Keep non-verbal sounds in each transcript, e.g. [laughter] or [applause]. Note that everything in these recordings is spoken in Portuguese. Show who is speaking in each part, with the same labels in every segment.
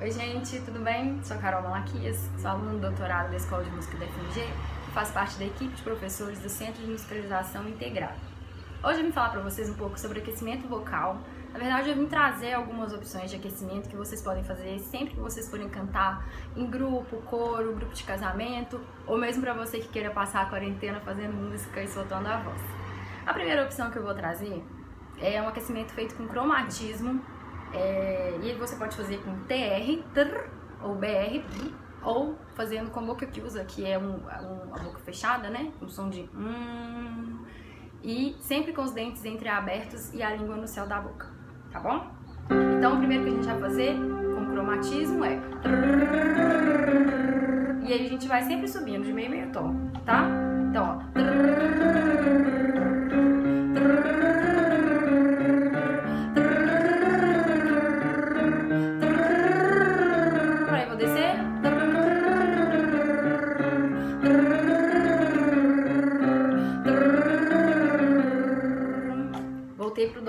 Speaker 1: Oi, gente, tudo bem? Sou Carol Malaquias, sou aluna do doutorado da Escola de Música da FMG e faço parte da equipe de professores do Centro de Musicalização Integrada. Hoje eu vim falar para vocês um pouco sobre aquecimento vocal. Na verdade, eu vim trazer algumas opções de aquecimento que vocês podem fazer sempre que vocês forem cantar em grupo, coro, grupo de casamento, ou mesmo para você que queira passar a quarentena fazendo música e soltando a voz. A primeira opção que eu vou trazer é um aquecimento feito com cromatismo é, e você pode fazer com TR, tr, ou BR, ou fazendo com a boca que usa, que é um, um, a boca fechada, né? Um som de hum, e sempre com os dentes entreabertos e a língua no céu da boca, tá bom? Então, o primeiro que a gente vai fazer com cromatismo é e aí a gente vai sempre subindo de meio meio tom, tá? Então, ó.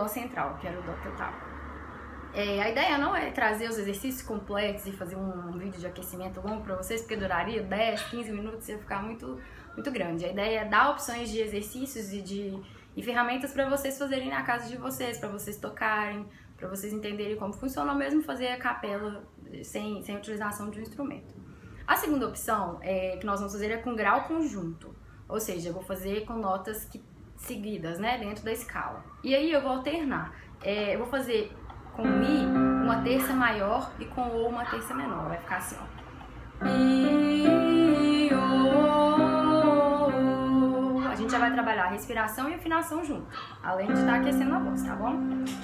Speaker 1: Dó central, que era o dó que eu tava. É, a ideia não é trazer os exercícios completos e fazer um vídeo de aquecimento longo para vocês, porque duraria 10, 15 minutos e ia ficar muito, muito grande. A ideia é dar opções de exercícios e de e ferramentas para vocês fazerem na casa de vocês, para vocês tocarem, para vocês entenderem como funciona, ou mesmo fazer a capela sem, sem utilização de um instrumento. A segunda opção é, que nós vamos fazer é com grau conjunto, ou seja, eu vou fazer com notas que seguidas, né, dentro da escala. E aí eu vou alternar. É, eu vou fazer com Mi uma terça maior e com O uma terça menor. Vai ficar assim, ó. Mi, a gente já vai trabalhar a respiração e afinação junto, além de estar aquecendo a voz, tá bom?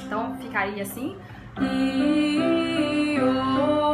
Speaker 1: Então ficaria assim. Mi, o,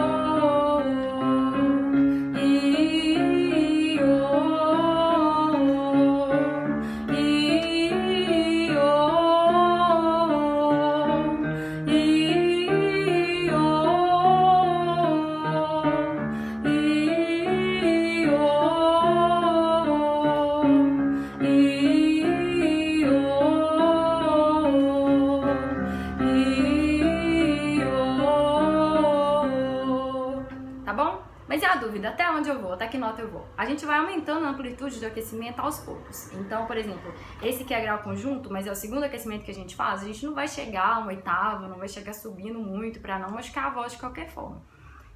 Speaker 1: Mas e a dúvida? Até onde eu vou? Até que nota eu vou? A gente vai aumentando a amplitude do aquecimento aos poucos. Então, por exemplo, esse que é grau conjunto, mas é o segundo aquecimento que a gente faz, a gente não vai chegar a um oitavo, não vai chegar subindo muito para não machucar a voz de qualquer forma.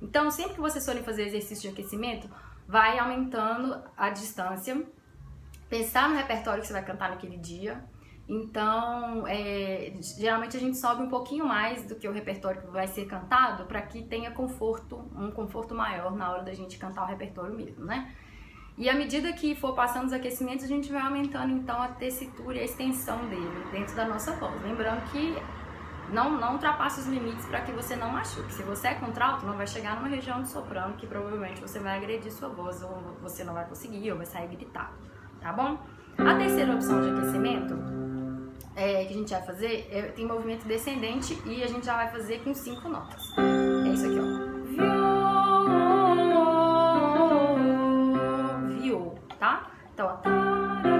Speaker 1: Então, sempre que vocês forem fazer exercício de aquecimento, vai aumentando a distância, pensar no repertório que você vai cantar naquele dia, então, é, geralmente a gente sobe um pouquinho mais do que o repertório que vai ser cantado para que tenha conforto, um conforto maior na hora da gente cantar o repertório mesmo, né? E à medida que for passando os aquecimentos, a gente vai aumentando então a tessitura e a extensão dele dentro da nossa voz. Lembrando que não, não ultrapasse os limites para que você não machuque. Se você é contralto, não vai chegar numa região de soprano que provavelmente você vai agredir sua voz ou você não vai conseguir ou vai sair gritado, tá bom? A terceira opção de aquecimento é, que a gente vai fazer é, tem movimento descendente e a gente já vai fazer com cinco notas. É isso aqui, ó. Viol, tá? Então, ó.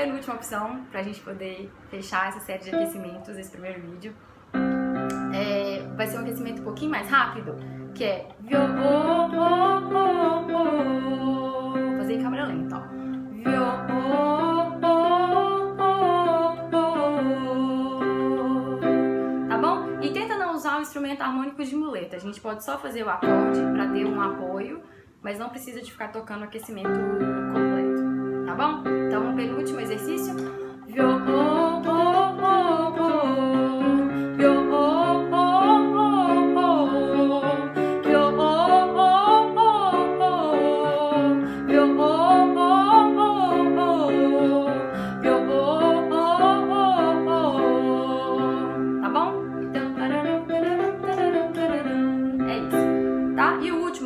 Speaker 1: Opção, penúltima opção, pra gente poder fechar essa série de aquecimentos, esse primeiro vídeo. É, vai ser um aquecimento um pouquinho mais rápido, que é Vou fazer em câmera lenta, ó. Tá bom? E tenta não usar o instrumento harmônico de muleta. A gente pode só fazer o acorde para ter um apoio, mas não precisa de ficar tocando o aquecimento tá bom? Então, penúltimo exercício. Violão,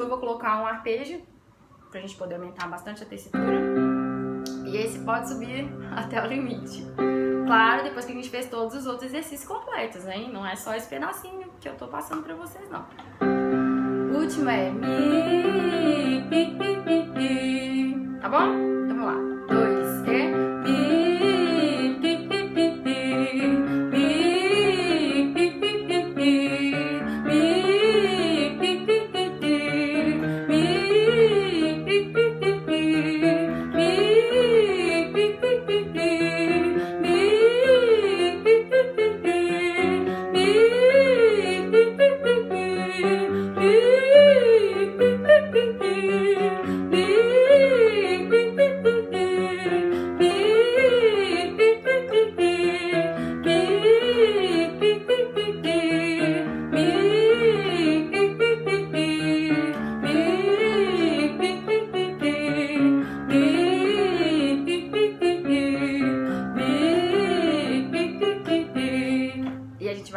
Speaker 1: eu vou colocar um arpejo pra gente poder aumentar bastante a tessitura. E esse pode subir [laughs] até o limite. Claro, depois que a gente fez todos os outros exercícios completos, hein? Não é só esse pedacinho que eu tô passando pra vocês, não. Último é mi. Tá bom?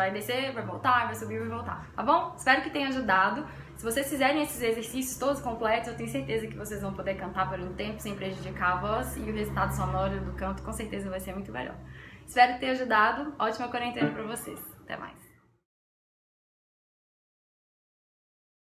Speaker 1: Vai descer, vai voltar, vai subir, vai voltar, tá bom? Espero que tenha ajudado. Se vocês fizerem esses exercícios todos completos, eu tenho certeza que vocês vão poder cantar por um tempo sem prejudicar a voz e o resultado sonoro do canto com certeza vai ser muito melhor. Espero ter ajudado. Ótima quarentena para vocês. Até mais.